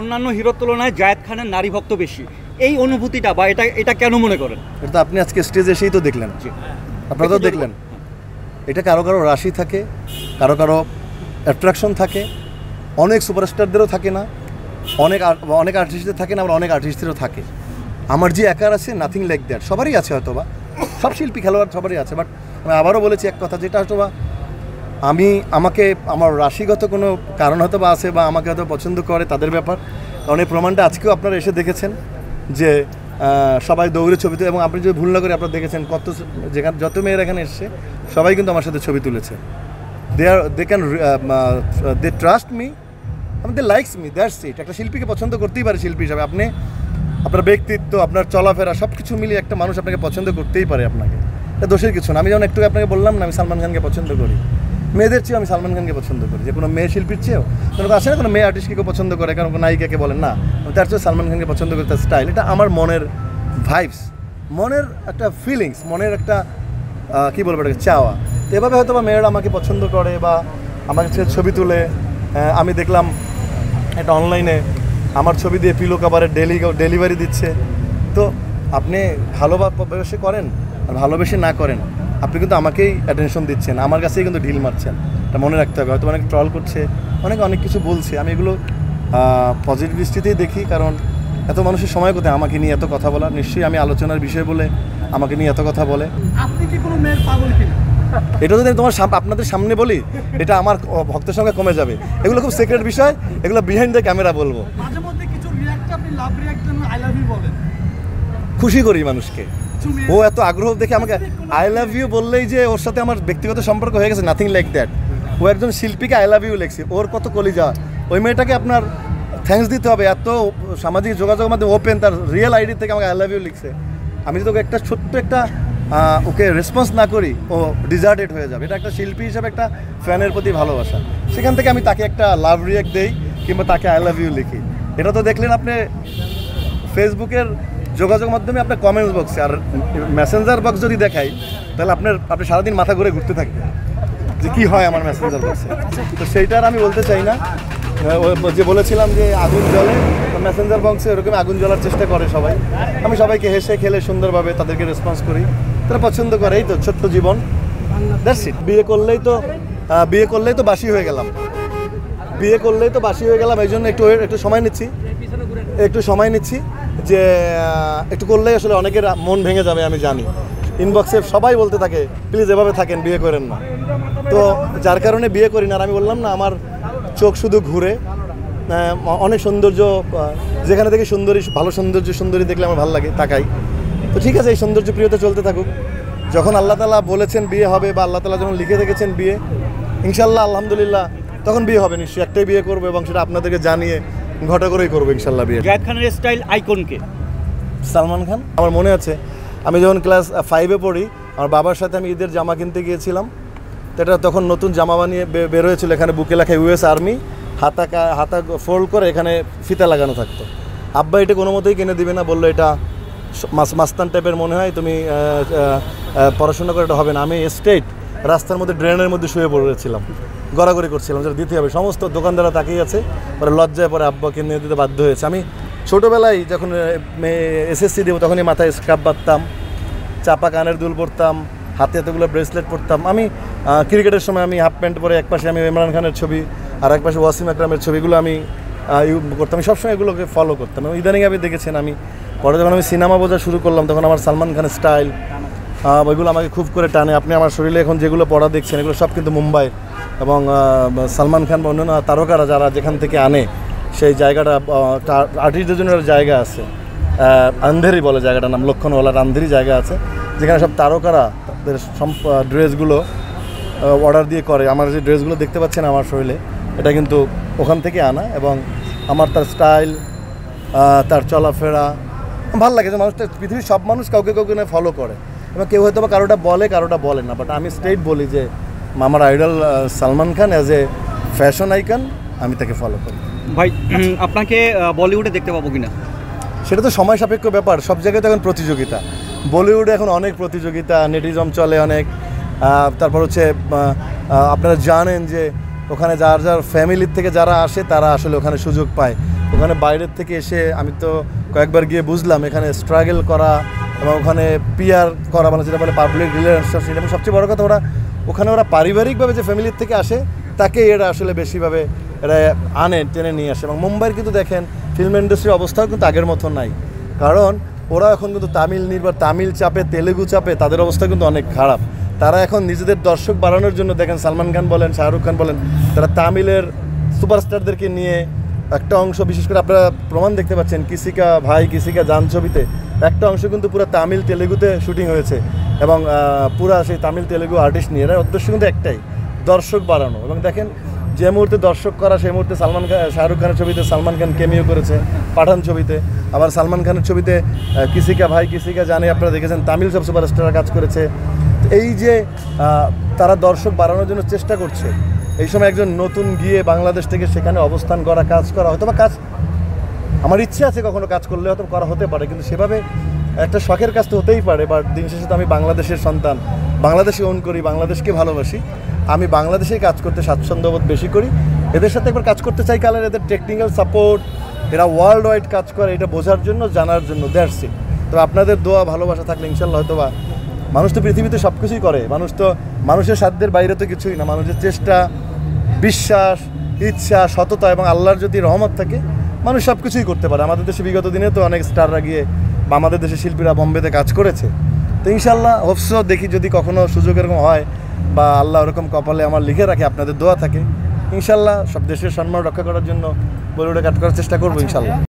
অন্যান্য হিরোর তুলনায় জায়েদ খানের নারী ভক্ত বেশি। এই অনুভূতিটা বা এটা এটা কেন মনে করেন? এটা তো আপনি আজকে স্টেজে এসেই তো দেখলেন। আপনারা তো দেখলেন? এটা কারও কারও রাশি থাকে কারও কারও অ্যাট্রাকশন থাকে অনেক সুপারস্টারদেরও থাকে না অনেক অনেক আর্টিস্টদের থাকে না আবার অনেক আর্টিস্টদেরও থাকে। আমার যে একার আছে নাথিং লাইক দ্যাট সবারই আছে হয়তো বা সব শিল্পী খেলোয়াড় সবারই আছে বাট আমি আবারও বলেছি এক কথা যেটা হয়তো বা আমি, আমাকে, আমার রাশিগত কোনো কারণ হয়তো বা আছে বা আমাকে হয়তো পছন্দ করে তাদের ব্যাপার। কারণ এই প্রমাণটা আজকেও আপনারা এসে দেখেছেন যে সবাই দৌড়ে ছবি তুলে, এবং আপনি যদি ভুল না করে আপনারা দেখেছেন কত যেখানে, যত মেয়েরা এখানে এসছে, সবাই কিন্তু আমার সাথে ছবি তুলেছে। They are they can they trust me আমি they likes me that's it একটা শিল্পীকে পছন্দ করতেই পারে শিল্পী হিসাবে। আপনি, আপনার ব্যক্তিত্ব, আপনার চলাফেরা সব কিছু মিলিয়ে একটা মানুষ আপনাকে পছন্দ করতেই পারে আপনাকে। এটা দোষের কিছু না। আমি যেমন একটু আপনাকে বললাম না, আমি সালমান খানকে পছন্দ করি। মেয়েদের চেয়েও আমি সালমান খানকে পছন্দ করি। যে কোনো মেয়ে শিল্পীর চেয়েও। কোনো আছে না কোনো মেয়ে আর্টিস্টকে কেউ পছন্দ করে, কারণ কোনো নায়িকাকে বলেন না। তার চেয়েও সালমান খানকে পছন্দ করি, তার স্টাইল এটা আমার মনের ভাইবস মনের একটা ফিলিংস মনের একটা কী বলব এটাকে, চাওয়া। তো এভাবে হয়তো বা মেয়েরা আমাকে পছন্দ করে বা আমার কাছে ছবি তুলে আমি দেখলাম এটা অনলাইনে আমার ছবি দিয়ে পিলো কাভারের ডেলি ডেলিভারি দিচ্ছে। তো আপনি ভালোবাসে করেন, আর ভালোবেসে না করেন। আপনি কিন্তু আমাকেই অ্যাটেনশন দিচ্ছেন আমার কাছেই কিন্তু ঢিল মারছেন। এটা মনে রাখতে হবে হয়তো অনেক ট্রল করছে অনেকে অনেক কিছু বলছে। আমি এগুলো পজিটিভ দৃষ্টিতেই দেখি কারণ এত মানুষের সময় কোথায়? আমাকে নিয়ে এত কথা বলা নিশ্চয়ই আমি আলোচনার বিষয় বলে আমাকে নিয়ে এত কথা বলে। আপনি কি কোনো মেয়ের পাগল কিনা? এটা যদি তোমার আপনাদের সামনে বলি এটা আমার ভক্তের সঙ্গে কমে যাবে। এগুলো খুব সিক্রেট বিষয় এগুলো বিহাইন্ড দ্য ক্যামেরা বলব। খুশি করি মানুষকে। ও এত আগ্রহ দেখে আমাকে আই লাভ ইউ বললেই যে ওর সাথে আমার ব্যক্তিগত সম্পর্ক হয়ে গেছে নাথিং লাইক দ্যাট ও একজন শিল্পীকে আই লাভ ইউ লেখছে, ওর কত কলিজা। ওই মেয়েটাকে আপনার থ্যাঙ্কস দিতে হবে, এত সামাজিক যোগাযোগের মাধ্যমে ওপেন তার রিয়েল আইডি থেকে আমাকে আই লাভ ইউ লিখছে। আমি যদি ওকে একটা ছোট্ট একটা ওকে রেসপন্স না করি, ও ডিজার্টেড হয়ে যাবে। এটা একটা শিল্পী হিসাবে একটা ফ্যানের প্রতি ভালোবাসা। সেখান থেকে আমি তাকে একটা লাভ রিয়াক্ট দেই, কিংবা তাকে আই লাভ ইউ লিখি। এটা তো দেখলেন আপনি ফেসবুকের যোগাযোগ মাধ্যমে আপনার কমেন্টস বক্সে আর মেসেঞ্জার বক্স যদি দেখাই, তাহলে আপনার, আপনি সারাদিন মাথা ঘুরে ঘুরতে থাকবেন। যে কি হয় আমার মেসেঞ্জার বক্সে তো সেইটার আমি বলতে চাই না। যে বলেছিলাম যে আগুন জ্বলে মেসেঞ্জার বক্সে ওরকম আগুন জ্বলার চেষ্টা করে সবাই। আমি সবাইকে হেসে খেলে সুন্দরভাবে তাদেরকে রেসপন্স করি। তারা পছন্দ করে, এই তো ছোট্ট জীবন। দ্যাটস বিয়ে করলেই তো বিয়ে করলেই তো বাসি হয়ে গেলাম। বিয়ে করলেই তো বাসি হয়ে গেলাম, এই জন্য একটু একটু সময় নিচ্ছি। একটু সময় নিচ্ছি। যে একটু করলেই আসলে অনেকের মন ভেঙে যাবে, আমি জানি। ইনবক্সে সবাই বলতে থাকে প্লিজ এভাবে থাকেন, বিয়ে করেন না। তো যার কারণে বিয়ে করি না, আর আমি বললাম, না, আমার চোখ শুধু ঘুরে। অনেক সৌন্দর্য যেখানে থেকে সুন্দরী, ভালো সৌন্দর্য, সুন্দরী দেখলে আমার ভালো লাগে, তাকাই। তো ঠিক আছে, এই সৌন্দর্য প্রিয়তা চলতে থাকুক। যখন আল্লাহ তালা বলেছেন বিয়ে হবে, বা আল্লাহ তালা যখন লিখে রেখেছেন বিয়ে ইনশাল্লাহ আলহামদুলিল্লাহ, তখন বিয়ে হবে নিশ্চয়ই। একটাই বিয়ে করব এবং সেটা আপনাদেরকে জানিয়ে ঘটা করেই করব ইনশাল্লাহ বিয়ে। জায়েদ খানের স্টাইল আইকনকে সালমান খান? আমার মনে আছে আমি যখন ক্লাস ফাইভে পড়ি আমার বাবার সাথে আমি ঈদের জামা কিনতে গিয়েছিলাম। তো এটা তখন নতুন জামা বানিয়ে বে- বের হয়েছিল এখানে বুকে লেখা ইউএস আর্মি হাতা কা- হাতা ফোল্ড করে এখানে ফিতা লাগানো থাকতো। আব্বা এটা কোনো মতেই কিনে দিবে না বলল এটা মাস্তান টাইপের মনে হয় তুমি পড়াশোনা করে এটা হবে না। আমি স্টেট রাস্তার মধ্যে ড্রেনের মধ্যে শুয়ে পড়েছিলাম। গড়াগড়ি করছিলাম, যেটা দিতে হবে। সমস্ত দোকানদাররা তাকিয়ে আছে পরে লজ্জায় পরে আব্বা কিনে দিতে বাধ্য হয়েছে। আমি ছোটোবেলায় যখন এসএসসি দেবো, তখনই মাথায় স্ক্রাব বাঁধতাম, চাপা কানের দুল পরতাম, হাতে এতগুলো ব্রেসলেট পরতাম। আমি ক্রিকেটের সময় আমি হাফ প্যান্ট পরে একপাশে আমি ইমরান খানের ছবি, আর একপাশে ওয়াসিম আকরামের ছবিগুলো আমি করতাম। আমি সবসময় এগুলোকে ফলো করতাম। ইদানিং আপনি দেখেছেন, আমি, পরে যখন আমি সিনেমা বোঝা শুরু করলাম, তখন আমার সালমান খানের স্টাইল ওইগুলো আমাকে খুব করে টানে। আপনি আমার শরীরে এখন যেগুলো পড়া দেখছেন, এগুলো সব কিন্তু মুম্বাই এবং সালমান খান বা অন্যান্য তারকারা যারা যেখান থেকে আনে, সেই জায়গাটা আর্টিস্টদের জন্য একটা জায়গা আছে। আন্ধেরি বলে জায়গাটার নাম, লক্ষণওয়ালার আন্ধেরি জায়গা আছে। যেখানে সব তারকারা তাদের ড্রেসগুলো অর্ডার দিয়ে করে। আমার যে ড্রেসগুলো দেখতে পাচ্ছেন আমার শরীরে, এটা কিন্তু ওখান থেকে আনা এবং আমার তার স্টাইল তার চলাফেরা, ভালো লাগে। যে মানুষটা, পৃথিবীর সব মানুষ কাউকে কাউকে ফলো করে। এবং কেউ হয়তো বা কারোটা বলে কারোটা বলে না। বাট আমি স্ট্রেট বলি যে আমার idol Salman Khan as a fashion icon আমি তাকে ফলো করি। ভাই আপনাকে বলিউডে দেখতে পাবো কিনা? সেটা তো সময় সাপেক্ষ ব্যাপার। সব জায়গায় তো এখন প্রতিযোগিতা। বলিউডে এখন অনেক প্রতিযোগিতা নেটিজম চলে অনেক। তারপর হচ্ছে আপনারা জানেন যে ওখানে যার যার ফ্যামিলির থেকে যারা আসে তারা আসলে ওখানে সুযোগ পায়। ওখানে বাইরের থেকে এসে আমি তো কয়েকবার গিয়ে বুঝলাম এখানে স্ট্রাগল করা এবং ওখানে পিয়ার করা মানে যেটা বলে পাবলিক রিলেশনশিপ এবং সবচেয়ে বড় কথা ওরা, ওখানে ওরা পারিবারিকভাবে যে ফ্যামিলির থেকে আসে, তাকে এরা আসলে বেশিভাবে এরা আনে, টেনে নিয়ে আসে। এবং মুম্বাইয়ের কিন্তু দেখেন ফিল্ম ইন্ডাস্ট্রির অবস্থাও কিন্তু আগের মতো নাই। কারণ ওরা এখন কিন্তু তামিল নির্ভর, তামিল চাপে, তেলেগু চাপে, তাদের অবস্থা কিন্তু অনেক খারাপ। তারা এখন নিজেদের দর্শক বাড়ানোর জন্য দেখেন, সালমান খান বলেন, শাহরুখ খান বলেন, তারা তামিলের সুপারস্টারদেরকে নিয়ে একটা অংশ, বিশেষ করে আপনারা প্রমাণ দেখতে পাচ্ছেন, কিসিকা ভাই, কিসিকা জান ছবিতে একটা অংশ কিন্তু পুরো তামিল তেলেগুতে শুটিং হয়েছে এবং পুরা সেই তামিল তেলেগু আর্টিস্ট নিয়ে। এরা উদ্দেশ্য কিন্তু একটাই, দর্শক বাড়ানো। এবং দেখেন, যে মুহূর্তে দর্শক করা, সেই মুহূর্তে সালমান খান শাহরুখ খানের ছবিতে সালমান খান কেমিও করেছে, পাঠান ছবিতে। আবার সালমান খানের ছবিতে কিসিকা ভাই, কিসিকা জানে, আপনারা দেখেছেন, তামিল সব সুপারস্টাররা কাজ করেছে। এই যে তারা দর্শক বাড়ানোর জন্য চেষ্টা করছে, এই সময় একজন নতুন গিয়ে বাংলাদেশ থেকে সেখানে অবস্থান করা, কাজ করা হয়তো বা কাজ আমার ইচ্ছে আছে কখনো কাজ করলে হয়তো করা হতে পারে, কিন্তু সেভাবে একটা শখের কাজ তো হতেই পারে বাট দিন শেষে তো আমি বাংলাদেশের সন্তান। বাংলাদেশে ওন করি, বাংলাদেশকে ভালোবাসি। আমি বাংলাদেশেই কাজ করতে স্বাচ্ছন্দ্যবোধ বেশি করি। এদের সাথে একবার কাজ করতে চাই কারণ এদের টেকনিক্যাল সাপোর্ট এরা ওয়ার্ল্ড ওয়াইড কাজ করে, এটা বোঝার জন্য, জানার জন্য দ্যাটস ইট তো আপনাদের দোয়া, ভালোবাসা থাকলে ইনশাল্লাহ হয়তো বা মানুষ তো পৃথিবীতে সব কিছুই করে, মানুষ তো মানুষের সাধ্যের বাইরে তো কিছুই না, মানুষের চেষ্টা, বিশ্বাস, ইচ্ছা, সততা এবং আল্লাহর যদি রহমত থাকে মানুষ সব কিছুই করতে পারে। আমাদের দেশে বিগত দিনে তো অনেক স্টাররা গিয়ে বা আমাদের দেশের শিল্পীরা বোম্বেতে কাজ করেছে। তো ইনশাল্লাহ হোপসো দেখি যদি কখনও সুযোগ এরকম হয় বা আল্লাহ ওরকম কপালে আমার লিখে রাখে, আপনাদের দোয়া থাকে। ইনশাল্লাহ সব দেশের সম্মান রক্ষা করার জন্য বলিউডে কাজ করার চেষ্টা করব ইনশাল্লাহ